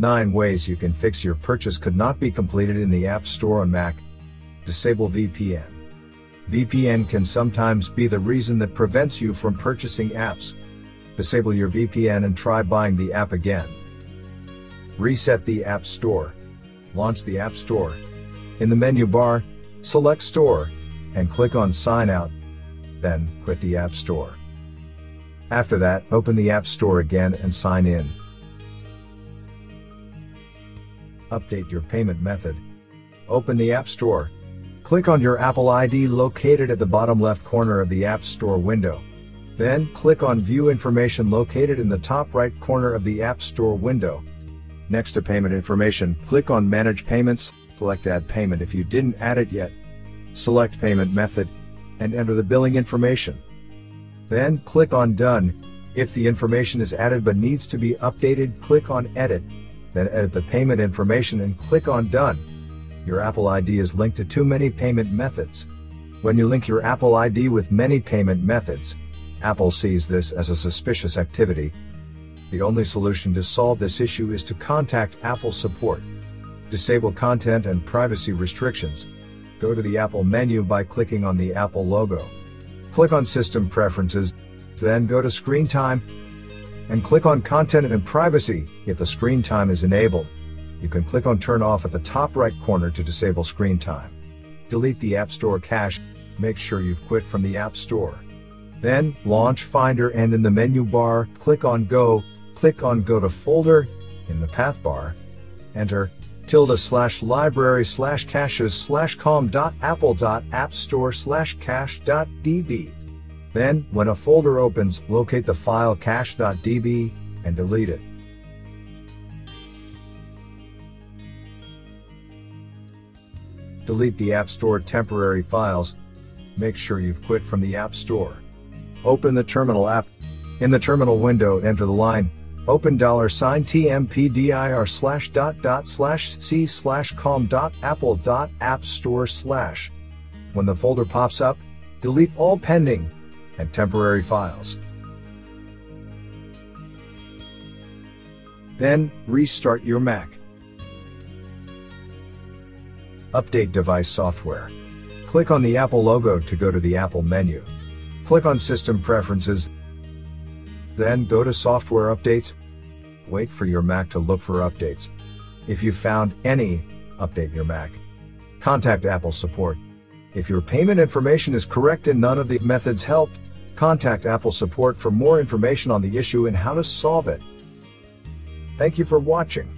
9 ways you can fix your purchase could not be completed in the App Store on Mac. Disable VPN. VPN can sometimes be the reason that prevents you from purchasing apps. Disable your VPN and try buying the app again. Reset the App Store. Launch the App Store. In the menu bar, select Store and click on Sign Out. Then, quit the App Store. After that, open the App Store again and sign in. Update your payment method. Open the App Store. Click on your Apple ID located at the bottom left corner of the App Store window. Then, click on View Information located in the top right corner of the App Store window. Next to Payment Information, click on Manage Payments, select Add Payment if you didn't add it yet. Select Payment Method, and enter the billing information. Then, click on Done. If the information is added but needs to be updated, click on Edit then edit the payment information and click on Done. Your Apple ID is linked to too many payment methods. When you link your Apple ID with many payment methods, Apple sees this as a suspicious activity. The only solution to solve this issue is to contact Apple support. Disable content and privacy restrictions. Go to the Apple menu by clicking on the Apple logo. Click on System Preferences, then go to Screen Time, and click on Content and Privacy if the screen time is enabled. You can click on Turn Off at the top right corner to disable screen time. Delete the App Store cache. Make sure you've quit from the App Store. Then, launch Finder and in the menu bar, click on Go, click on Go to Folder, in the path bar, enter tilde slash library slash caches slash com dot apple dot app store slash cache dot db. Then, when a folder opens, locate the file cache.db and delete it. Delete the App Store temporary files. Make sure you've quit from the App Store. Open the Terminal app. In the Terminal window, enter the line open dollar sign tmpdir slash dot dot slash c slash com dot apple dot app store slash. When the folder pops up, delete all pending and temporary files. Then, restart your Mac. Update device software. Click on the Apple logo to go to the Apple menu. Click on System Preferences. Then go to Software Updates. Wait for your Mac to look for updates. If you found any, update your Mac. Contact Apple support. If your payment information is correct and none of the methods helped, Contact Apple support for more information on the issue and how to solve it. Thank you for watching.